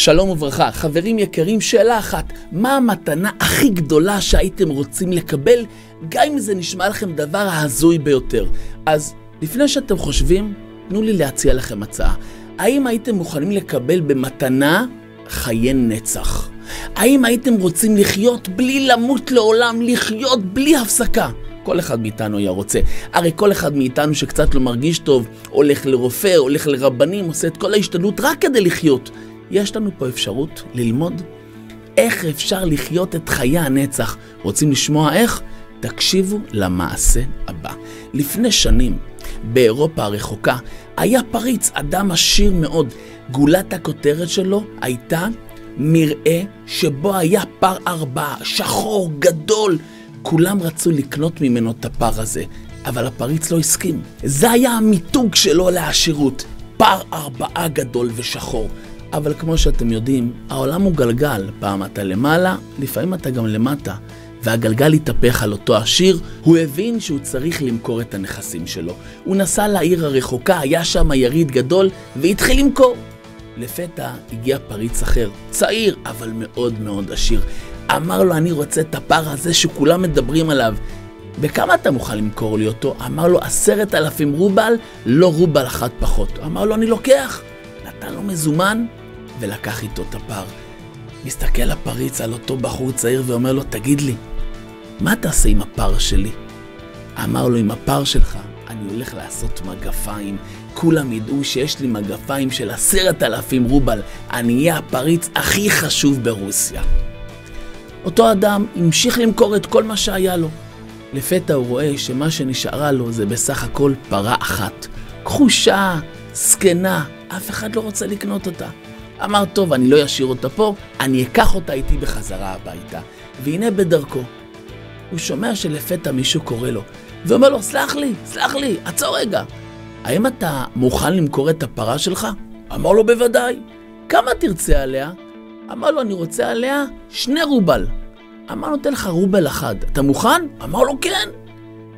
שלום וברכה, חברים יקרים, שאלה אחת, מה המתנה הכי גדולה שהייתם רוצים לקבל, גם אם זה נשמע לכם דבר ההזוי ביותר? אז לפני שאתם חושבים, תנו לי להציע לכם הצעה. האם הייתם מוכנים לקבל במתנה חיי נצח? האם הייתם רוצים לחיות בלי למות לעולם, לחיות בלי הפסקה? כל אחד מאיתנו היה רוצה. הרי כל אחד מאיתנו שקצת לא מרגיש טוב, הולך לרופא, הולך לרבנים, עושה את כל ההשתדלות רק כדי לחיות. יש לנו פה אפשרות ללמוד איך אפשר לחיות את חיי הנצח. רוצים לשמוע איך? תקשיבו למעשה הבא. לפני שנים, באירופה הרחוקה, היה פריץ, אדם עשיר מאוד. גולת הכותרת שלו הייתה מרעה שבו היה פר ארבעה, שחור, גדול. כולם רצו לקנות ממנו את הפר הזה, אבל הפריץ לא הסכים. זה היה המיתוג שלו לעשירות. פר ארבעה גדול ושחור. אבל כמו שאתם יודעים, העולם הוא גלגל. פעם אתה למעלה, לפעמים אתה גם למטה. והגלגל התהפך על אותו עשיר, הוא הבין שהוא צריך למכור את הנכסים שלו. הוא נסע לעיר הרחוקה, היה שם יריד גדול, והתחיל למכור. לפתע הגיע פריץ אחר, צעיר, אבל מאוד מאוד עשיר. אמר לו, אני רוצה את הפר הזה שכולם מדברים עליו. בכמה אתה מוכן למכור לי אותו? אמר לו, עשרת אלפים רובל, לא רובל אחת פחות. אמר לו, אני לוקח. נתן לו מזומן, ולקח איתו את הפר. מסתכל הפריץ על אותו בחור צעיר ואומר לו, תגיד לי, מה תעשה עם הפר שלי? אמר לו, עם הפר שלך, אני הולך לעשות מגפיים. כולם ידעו שיש לי מגפיים של עשרת אלפים רובל. אני אהיה הפריץ הכי חשוב ברוסיה. אותו אדם המשיך למכור את כל מה שהיה לו. לפתע הוא רואה שמה שנשארה לו זה בסך הכל פרה אחת. כחושה, זקנה, אף אחד לא רוצה לקנות אותה. אמר, טוב, אני לא אשאיר אותה פה, אני אקח אותה איתי בחזרה הביתה. והנה בדרכו, הוא שומע שלפתע מישהו קורא לו, ואומר לו, סלח לי, סלח לי, עצור רגע. האם אתה מוכן למכור את הפרה שלך? אמר לו, בוודאי. כמה תרצה עליה? אמר לו, אני רוצה עליה שני רובל. אמר לו, תן לך רובל אחד. אתה מוכן? אמר לו, כן.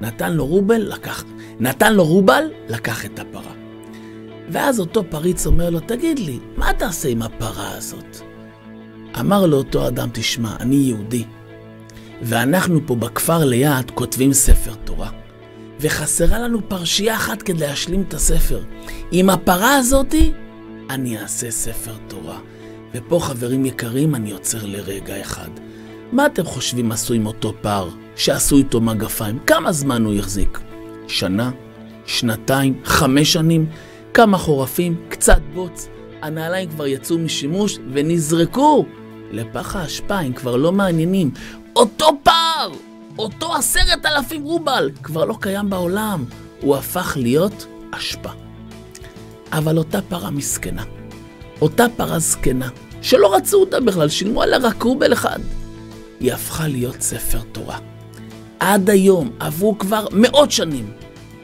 נתן לו רובל, לקח. נתן לו רובל, לקח את הפרה. ואז אותו פריץ אומר לו, תגיד לי, מה תעשה עם הפרה הזאת? אמר לו אותו אדם, תשמע, אני יהודי, ואנחנו פה בכפר ליד כותבים ספר תורה, וחסרה לנו פרשייה אחת כדי להשלים את הספר. עם הפרה הזאתי, אני אעשה ספר תורה. ופה, חברים יקרים, אני עוצר לרגע אחד. מה אתם חושבים עשו עם אותו פר, שעשו איתו מגפיים? כמה זמן הוא החזיק? שנה? שנתיים? חמש שנים? כמה חורפים, קצת בוץ, הנעליים כבר יצאו משימוש ונזרקו. לפח האשפה, הם כבר לא מעניינים. אותו פער, אותו עשרת אלפים רובל, כבר לא קיים בעולם, הוא הפך להיות אשפה. אבל אותה פרה מסכנה, אותה פרה זקנה, שלא רצו אותה בכלל, שילמו עליה רק רובל אחד, היא הפכה להיות ספר תורה. עד היום, עברו כבר מאות שנים,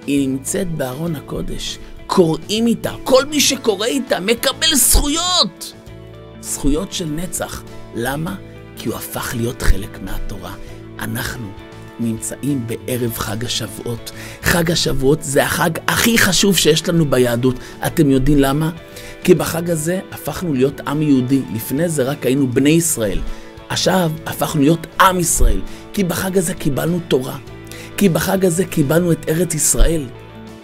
היא נמצאת בארון הקודש, קוראים איתה, כל מי שקורא איתה מקבל זכויות! זכויות של נצח. למה? כי הוא הפך להיות חלק מהתורה. אנחנו נמצאים בערב חג השבועות. חג השבועות זה החג הכי חשוב שיש לנו ביהדות. אתם יודעים למה? כי בחג הזה הפכנו להיות עם יהודי. לפני זה רק היינו בני ישראל. עכשיו הפכנו להיות עם ישראל. כי בחג הזה קיבלנו תורה. כי בחג הזה קיבלנו את ארץ ישראל.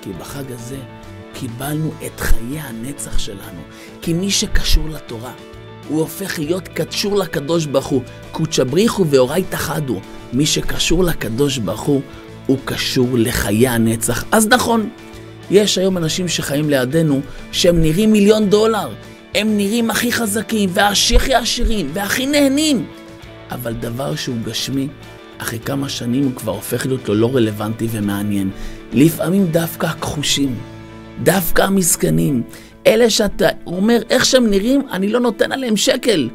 כי בחג הזה קיבלנו את חיי הנצח שלנו. כי מי שקשור לתורה, הוא הופך להיות קשור לקדוש ברוך הוא. קודשא בריחו ואורי תחדו. מי שקשור לקדוש ברוך הוא, הוא קשור לחיי הנצח. אז נכון, יש היום אנשים שחיים לידינו שהם נראים מיליון דולר. הם נראים הכי חזקים, והכי עשירים, והכי נהנים. אבל דבר שהוא גשמי, אחרי כמה שנים הוא כבר הופך להיות לו לא רלוונטי ומעניין. לפעמים דווקא הכחושים. דווקא המסכנים, אלה שאתה אומר איך שהם נראים, אני לא נותן עליהם שקל.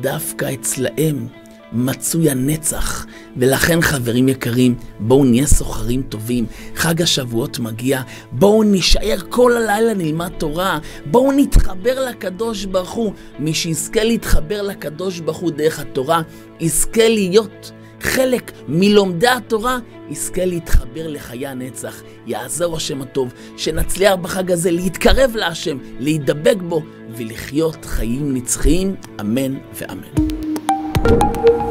דווקא אצלהם מצוי הנצח. ולכן, חברים יקרים, בואו נהיה סוחרים טובים. חג השבועות מגיע, בואו נישאר כל הלילה נלמד תורה. בואו נתחבר לקדוש ברוך הוא. מי שיזכה להתחבר לקדוש ברוך הוא דרך התורה, יזכה להיות חלק מלומדי התורה, יזכה להתחבר לחיי הנצח. יעזור השם הטוב, שנצליח בחג הזה להתקרב להשם, להידבק בו ולחיות חיים נצחיים, אמן ואמן.